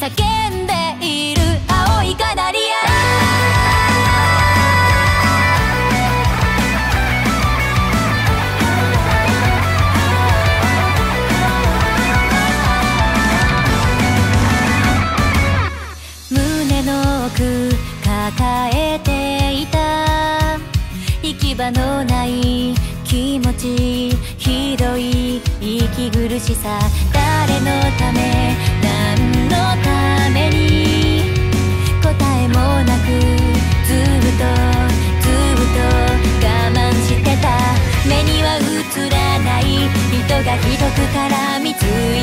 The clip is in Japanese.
叫んでいる。青いカナリア。胸の奥抱えていた。行き場のない気持ち。ひどい息苦しさ。誰のため？映らない。人がひどく絡みつい